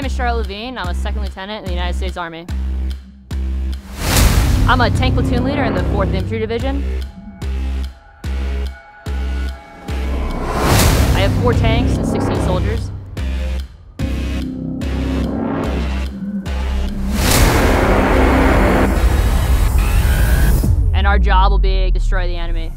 name is Charlotte Levine. I'm a second lieutenant in the United States Army. I'm a tank platoon leader in the 4th Infantry Division. I have four tanks and 16 soldiers. And our job will be destroy the enemy.